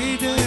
haydi.